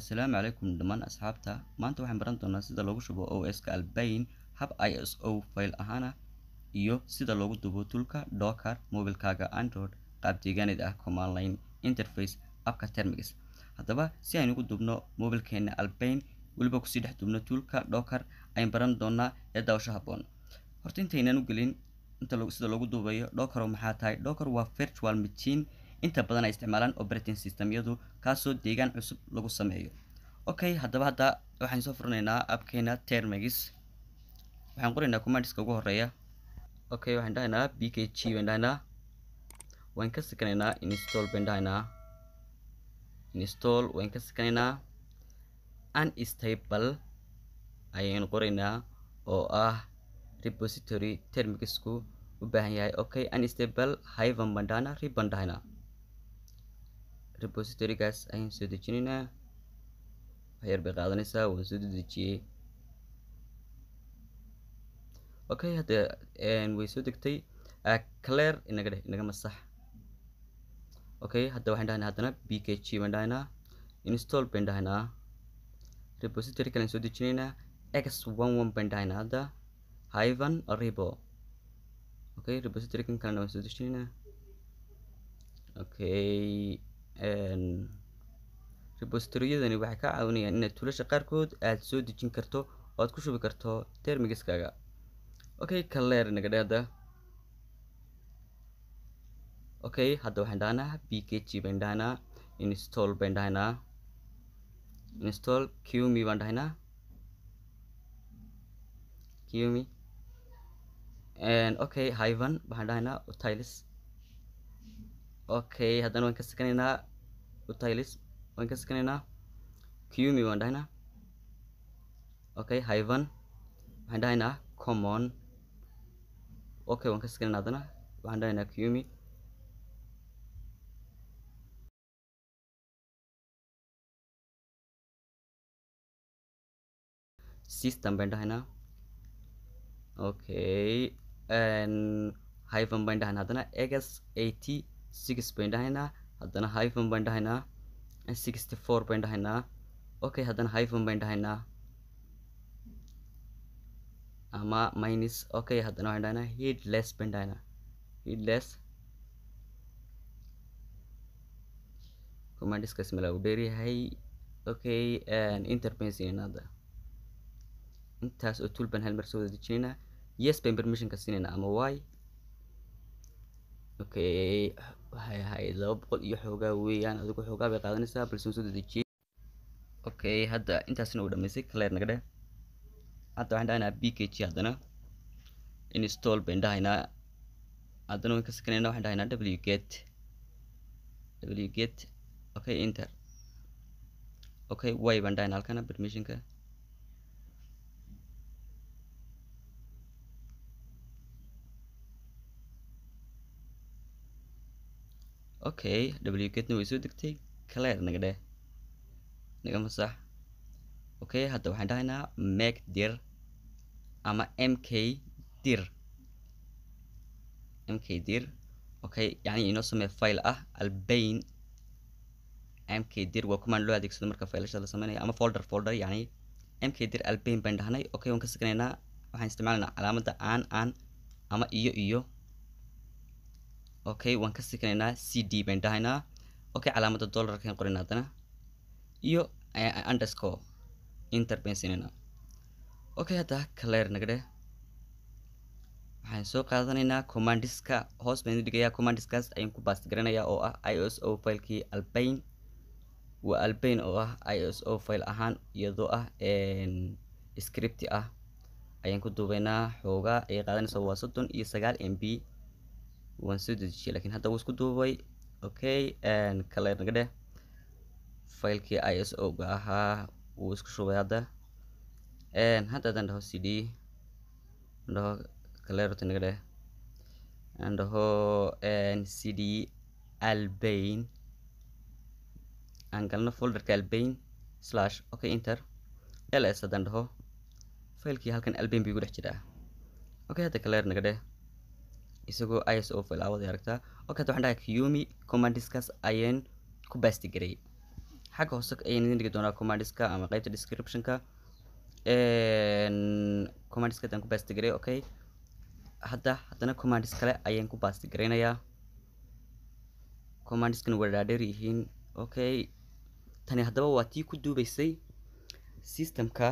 Assalaamu calaykum dhammaan asxaabta. Maanta waxaan baran doonaa sida loogu shubo OS-ka Albane hab ISO file ahaan ah iyo sida loogu duubo toolka Docker mobilkaaga Android qaab deegaanid ah command line interface appka Termix. Haddaba si aynu ugu duubno mobilkeena Albane weliba ku sii dhex duubno toolka Docker ayaan baran doonaa ee daawasho habboon. Horta intaynan u gelin inta loogu duubayo Docker maxaa tahay Docker waa virtual machine inta badan ay isticmaalaan operating systemyadu kaasoo deegaan cusub lagu sameeyo. Okay haddaba hadda waxaan soo furinaynaa appkeena termix waxaan qoraynaa commandiska ugu horreeya okay waxaan dhahaynaa bkg baan dhahaynaa waan ka sikanaynaa install baan dhahaynaa install waan ka sikanaynaa. Unstable ayaan qoraynaa oo ah repository termixku u baahan yahay. Okay unstable hyphen baan dhahaynaa rib baan dhahaynaa repositorygaas ayaan soo dejinaynaa. Waxyar bay qaadanaysaa waan soo dejiyey okay hadda way soo degtay. Clear inaga dheh inaga masax okay hadda waxaan dhahaynaa haddana bkg baan dhahaynaa install baan dhahaynaa repository kale soo dejinaynaa. X one one baan dhahaynaa hadda. Hyphen ribo okay repository kan kalena waan soo dejinaynaa. Okay repositoryadani waxay ka caawinayaan inaad tuulasha qaarkood aad soo dejin karto oo aad ku shubi karto termigiskaaga okay kaleer inaga dheeda okay hadda waxaan dhahanaa bkg baan dhahanaa install baan dhahanaa install qme baan dhahaynaa qme and okay hyphen waxaan dhahaynaa utilis okay haddana waan ka sikanaynaa utilis waan ka sikanaynaa qme waan dhahaynaa okay hyphen waxaan dhahaynaa common. Okay waan ka sikanaynaa haddana waxaan dhahaynaa qme system baan dhahaynaa okay hyphen baan dhahaynaa haddana x eighty six baan dhahaynaa haddana hyphen baan dhahaynaa sixty four baan dhahaynaa okay haddana hyphen baan dhahaynaa ama minus okay haddana waxaan dhahaynaa headless baan dhahaynaa headless commandiskaas mala u dheeryahay okay and interpensinayna hadda intaas oo tool baan hal mar soo wada dejinaynaa yes baan permissionka siinaynaa ama y okay waxay ahayd laba boqol iyo xoogaa weeyaan adigu xoogaa bay qaadanaysaa balse soo dedejiyey. Okay hadda intaasna uu dhamaystay clear naga dheh. Hadda waxaan dhahaynaa bkg haddana. Install baan dhahaynaa haddana waan ka sikanaynaa waxaan dhahaynaa w get. W get okay enter. Okay y baan dhahaynaa halkana permissionka okay wgetna way soo degtay clear naga dheh naga masax okay hadda waxaan dhahaynaa make dir ama mk dir. Mk dir. Okay yani inoo samee file ah albane mk dir waa command loo adeegsado marka faylashada la sameynaya ama folder folder yani mk dir albane baan dhahnay okay waan ka sikanaynaa waxaan isticmaalaynaa calaamadda aan aan ama iyo iyo okay waan ka sikanaynaa cd baan dhahaynaa okay calaamadda dollarkan qorina haddana iyo underscore inter baan siinaynaa okay hadda clear naga dheh waxaan soo qaadanaynaa commandiska hoos baan dhigayaa commandiskaas ayaan ku baasti garanayaa oo ah iso filekii albane waa albane oo ah iso file ahaan iyadoo ah scripti ah. Ayaan ku duubaynaa xoogaa ay qaadanaysaa waa soddon iyo sagaal m b waan soo dejiyay lakiin hadda wuu isku duubay okay clear naga dheh filekii iso ga ahaa wuu isku shubay hadda hadda haddaan dhaho cd dhaho clearta naga dheh aan dhaho cd albane aan galno folderka albane slash okay enter ls haddaan dhaho filekii halkan albane buu igu dhex jiraa okay hadda clear naga dheh isagoo iso file aawada aragtaa okay hadda waxaan dhahay qumi commandiskaas ayaan ku baasti garay xagga hoose ayaan idin dhigi doonaa commandiska ama qeybta descriptionka. Commandiska haddaan ku bastigaray okay. Hadda haddana commandis kale ayaan ku bastigaraynaya commandiskana waa dhaadheer yihiin okay. Tani haddaba waa tii ku duubeysay systemka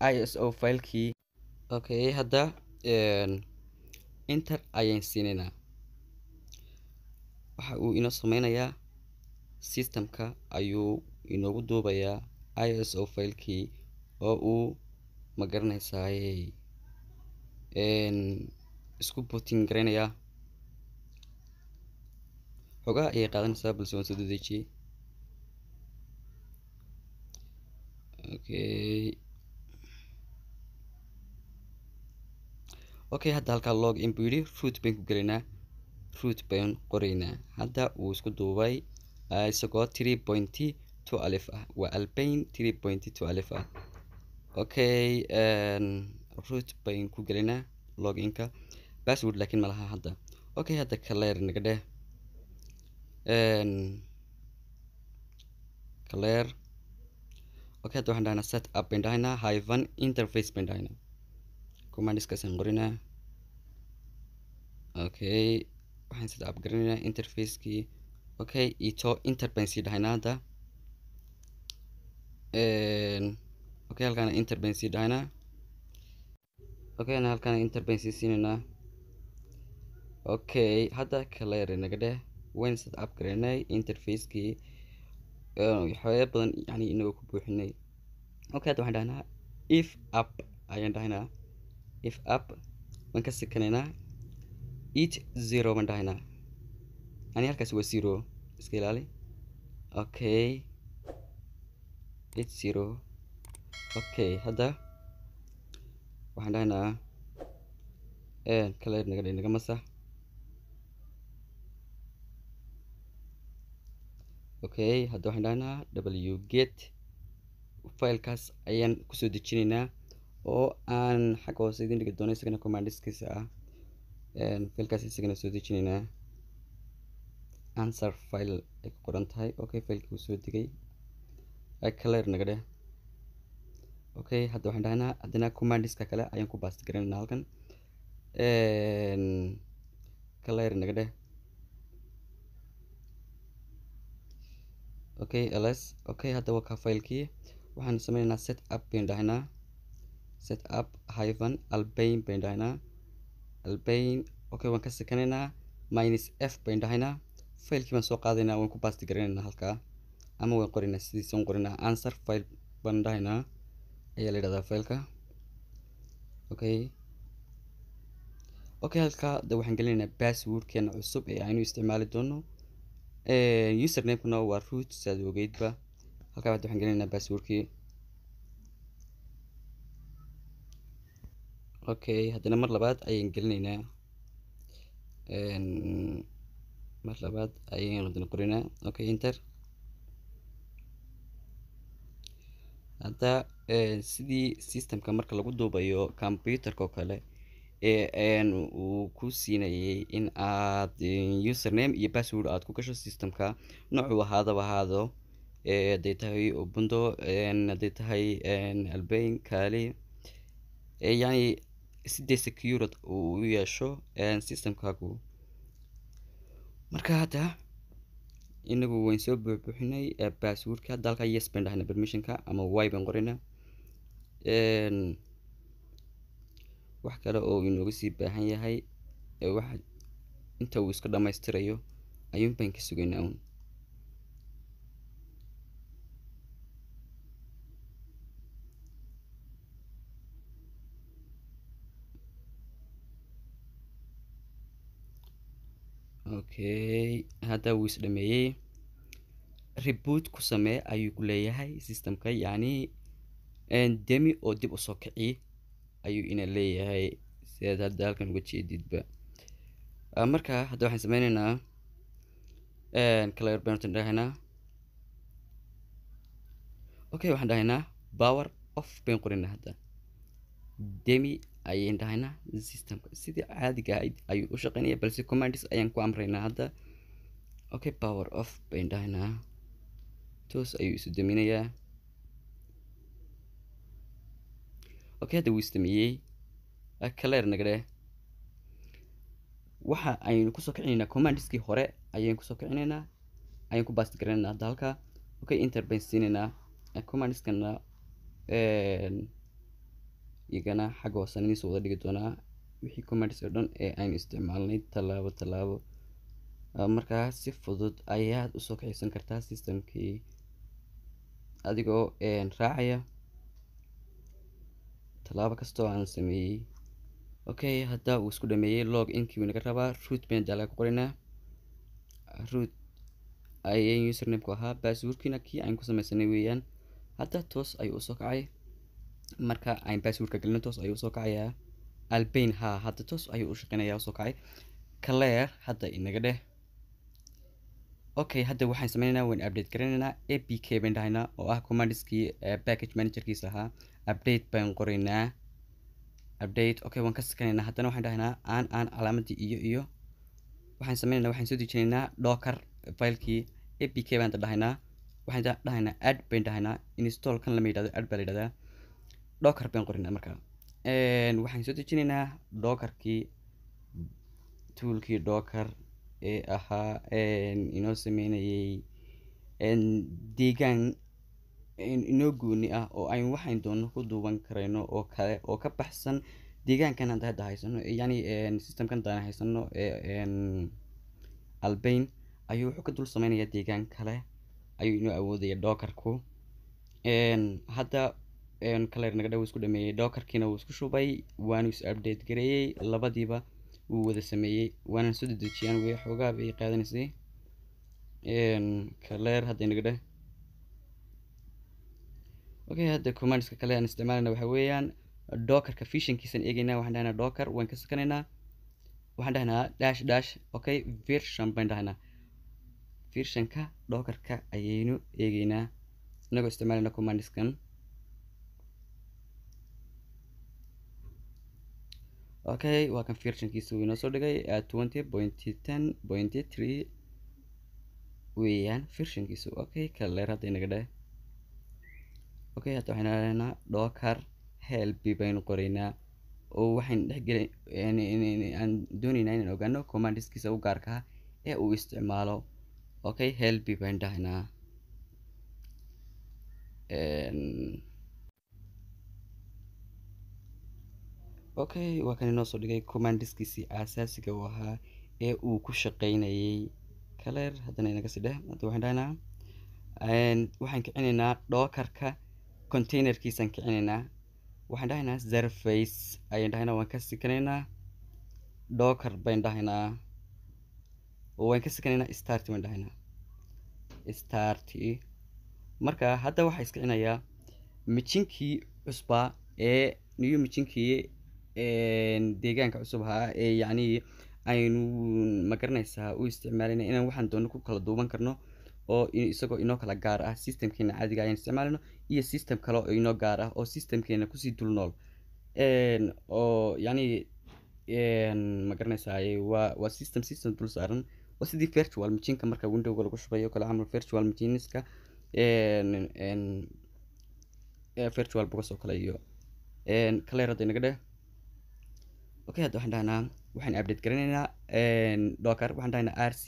i s o filekii okay hadda inter ayaan siinaynaa. Waxa uu inoo sameynayaa systemka ayuu inoogu duubayaa i s o filekii oo uu magaranaysaay. Isku booting garaynayaa xogaa ayay qaadanaysaa balse waan soo dadejiyey okay okay hadda halkaa log in buu yidhi root bayn ku gelaynaa root bayn qoraynaa hadda wuu isku duubay isagoo three pointy two alif ah. Waa albain three pointy two alif ah. Okay root bayn ku gelaynaa loginka password laakiin ma laha hadda. Okay hadda clear naga dheh. Clear. Okay hadda waxaan dhahnaa set up bayn dhahaynaa hyphen interface bayn dhahaynaa commandiskaasaan qorinaa okay waxaan set up garanaynaa interfacekii okay ito inter sii dhahaynaa hadda. Okay halkaana inter sii dhahaynaa okay ana halkaana inter sii siinaynaa. Okay hadda clear naga dheh wayn set up garanay interfacekii waxyaaba badan yani inagoo ku buuxinay. Okay hadda waxaan dhahnaa if up ayaan dhahaynaa if up waan ka sikanaynaa eat zero baan dhahaynaa ani halkaas waa zero. Iska ilaali okay. Eat zero. Okay hadda waxaan dhahaynaa clear naga dhe naga masax okay hadda waxaan dhahaynaa w get. Filekaas ayaan ku soo dejinaynaa oo aan xagga hoose idin dhigi doono isagana commandiskiisa ah. Filekaas isagana soo dejinaynaa answer file ay ku qoran tahay. Okay filekii wuu soo degay. Clear naga dheh. Okay hadda waxaan dhahnaa haddana commandiska kale ayaan ku baasti garanaynaa halkan. Clear naga dheh. Okay ls okay hadda waa ka filekii waxaan sameynaynaa set up bayn dhahaynaa set up hyphen albain bayn dhahaynaa albain okay waan ka sekanaynaa minus f bayn dhahaynaa filekii baan soo qaadaynaa waan ku baasti garanaynaa halkaa ama waan qoraynaa sidiisa waan qoraynaa answer file baan dhahaynaa ayaa la yidhahdaa fileka. Okay. Okay halkaa de waxaan gelinaynaa passwordkeena cusub ee aynu isticmaali doono. Usernamekuna waa root saad ogeydba halkaa waxaan gelinaynaa passwordkii okay haddana mar labaad ayaan gelinaynaa. Mar labaad ayaan haddana qorinaa okay inter. Hadda sidii systemka marka lagu duubayo computerka oo kale uu ku siinayay in aad username iyo password aad ku gasho systemka noocuu ahaadaba ahaado hadday tahay ubundo hadday tahay albain kali yani sidee security uu u yeesho systemkaagu marka hadda inagu wayn soo buuxbuuxinay passwordka hadda halkaa yes baan dhahna permissionka ama y baan qorina wax kale oo inooga sii baahan yahay wax inta uu iska dhamaystirayo ayuun baan ka sugaynaa un okay hadda wuu is dhameeyey reboot ku samee ayuu ku leeyahay systemka yacni demi oo dib u soo kiciy ayuu ina leeyahay. Sidaad hadda halkan uga jeedidba. Marka hadda waxaan sameyneynaa clear benton dhahaynaa. Okay waxaan dhahaynaa power off bayn qorinaa hadda. Demi ayaan dhahaynaa systemka. Sidii caadiga ahayd ayuu u shaqeynaya balse commandis ayaan ku amraynaa hadda. Okay power off bayn dhahaynaa toos ayuu isu daminayaa okay hadda wuu isdamiyey clear nagadhe waxa aynu ku soo kicinaynaa commandiskii hore ayaynu ku soo kicinaynaa ayaan ku baasti garanaynaa hadda halka. Okay inter bayn siinaynaa commandiskana iyagana xagga hoosan idiin soo wada dhigi doonaa wixii commandis oo dhan ee aynu isticmaalnay tallaabo tallaabo. Markaa si fudud ayaad u soo kiciysan kartaa systemkii. Adigoo raacaya tallaabo kastoo aan sameeyey. Okay hadda uu isku dhameeyey log inkii naga rabaa root bayn daala ku qoraynaa root ayay username ku ahaa passwordkiina kii aan ku sameysanay weeyaan. Hadda toos ayuu u soo kacay marka aan passwordka gelino toos ayuu u soo kacayaa albain ha hadda toos ayuu u shaqeynayaa u soo kacay. Clear hadda inaga dheh. Okay hadda waxaan sameynaynaa waan update garanaynaa a p k baan dhahaynaa oo ah commandiskii package managerkiisa ahaa. Update baan qoraynaa update okay waan ka sakanaynaa haddana waxaan dhahaynaa aan aan calaamadii iyo iyo. Waxaan sameynaynaa waxaan soo dejinaynaa docker filekii. A p k baan dhahaynaa waxaan dhahaynaa add baan dhahaynaa install kan lama yidhahdo add baa la yidhahdaa docker baan qoraynaa marka. Waxaan soo dejinaynaa dockerkii toolkii docker ee ahaa inoo sameynayay deegaan inoo gooni ah oo aynu waxayn doono ku duuban karayno oo kale oo ka baxsan deegaankan hadda hadda haysano yani systemkan hadaan haysano albain ayuu wuxuu ka dul sameynayaa deegaan kale ayuu inoo awoodaya dockerku hadda clear naga dhow isku dhameeyey dockerkiina wuu isku shubay waanu is update gareeyey labadiiba wuu wada sameeyey waanan soo dedejiyaan wey xoogaa bay qaadanaysay. Clear hadda naga dheh okay hadda commandska kale aan isticmaalana waxa weeyaan dockerka fissionkiisaan eegeynaa waxaan dhahnaa docker waan ka sakanaynaa waxaan dhahnaa dash dash okay version baan dhahnaa versionka dockerka ayaynu eegeynaa inagoo isticmaalayna commandiskan okay waa kan versionkiisa uu inoo soo dhigay twenty point ten point three. Weeyaan versionkiisu okay kaleer hadda inaga dheh okay hadda waxaan dhahnaa docker help baynu qoraynaa oo waxaan dhexgelay aan doonaynaa inaan ogaano commandiskiisa u gaarka ee uu isticmaalo okay help baan dhahnaa okay waa kan inoo soo dhigay commandiskiisii aasaasiga u ahaa ee uu ku shaqeynayay clear haddana inaga sii dheh hadda waxaan dhahnaa waxaan kicinaynaa dockerka containerkiisaan kicinaynaa. Waxaan dhahaynaa zerface ayaan dhahaynaa waan ka sikanaynaa. Docker bayn dhahaynaa oo waan ka sikanaynaa start baan dhahaynaa start marka hadda waxaa iskicinayaa mijinkii cusbaa ee new mijinkii deegaanka cusub ahaa ee yacni aynu ma garanaysaa u isticmaalayna inaan waxaan doono ku kala duuban karno oo isagoo inoo kala gaar ah systemkeena caadiga ayaan isticmaalino iyo system kale oo inoo gaar ah oo systemkeena ku sii dul nool oo yacni ma garanaysaa waa waa system system dul saaran waa sidii virtual machinka marka windowga lagu shubayo kale camal virtual machiniska virtual box oo kale iyo clear hadda inaga dheh okay hadda waxaan dhahnaa waxaan update garanaynaa docker. Waxaan dhahnaa rc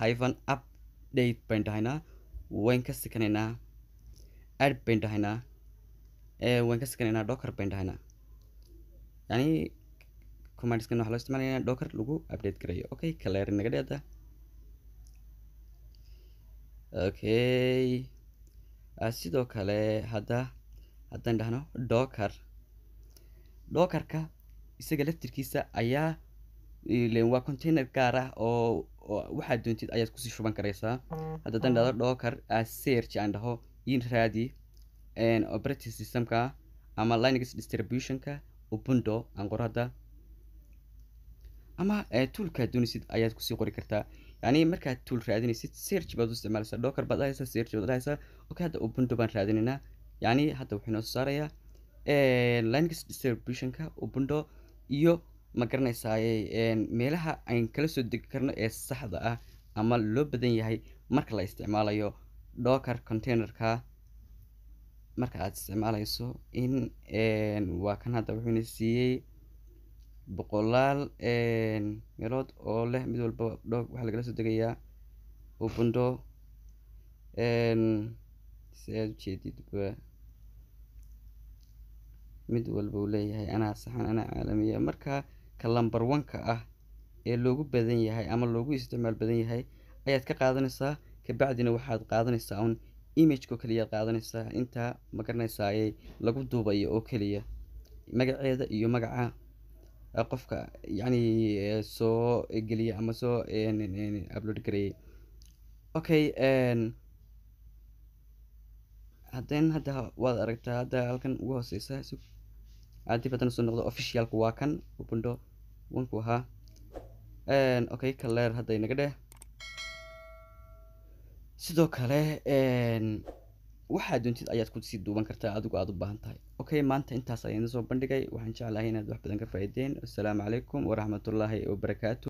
hyphen update bayn dhahaynaa wayn ka sikanaynaa add bayn dhahaynaa wayn ka sikanaynaa docker bayn dhahaynaa yani commandiskan waxaa loo isticmaalaya docker lagu update garayo okay clear inaga dheh hadda okay sidoo kale hadda haddaan dhahno docker. Dockerka isaga laftirkiisa ayaa waa container gaar ah oo waxaad doontid ayaad ku sii shuban karaysaa. Hadda haddaan dhahdo docker search aan dhaho in raadi operating systemka ama linux distributionka ubundo aan qoro hadda ama toolkaad doonaysid ayaad ku sii qori kartaa. Yani markaad tool raadinaysid search baad u isticmaalaysaa docker baad dhahaysaa search baad dhahaysaa okay hadda ubundo baan raadinaynaa yani hadda wuxuu inoo soo saarayaa linux distributionka ubundo iyo ma garanaysaa meelaha ayn kala soo degi karno ee saxda ah ama loo badan yahay marka la isticmaalayo docker containerka marka aad isticmaaleyso in waa kan hadda wuxuuna siiyey boqolaal meelood oo leh mid walba dho waxaa lagala soo degayaa. Obundo si aad ujeedidba mid walba uu leeyahay anaa saxan anaa caalamiya. Marka ka lamber one-ka ah ee loogu badan yahay ama loogu isticmaal badan yahay ayaad ka qaadanaysaa kabacdina waxaad qaadanaysaa un imageko keliyaad qaadanaysaa. Intaa ma garanaysaa ayay lagu duubayo oo keliya magaceeda iyo magaca qofka yacni soo geliya ama soo upload gareeyay okay haddeen hadda waad aragtaa hadda halkan ugu hooseysa dib haddana soo noqdo officialku waa kan ubundo wanku ahaa okay kaleer hadda inaga dheh. Sidoo kale waxaad doontid ayaad ku sii duuban kartaa adigu aad u baahan tahay. Okay maanta intaas ayaan soo bandhigay. Waxaan jeclahay inaad wax badan ka faa'iideen assalaamu calaykum waraxmatullaahi wabarakaatu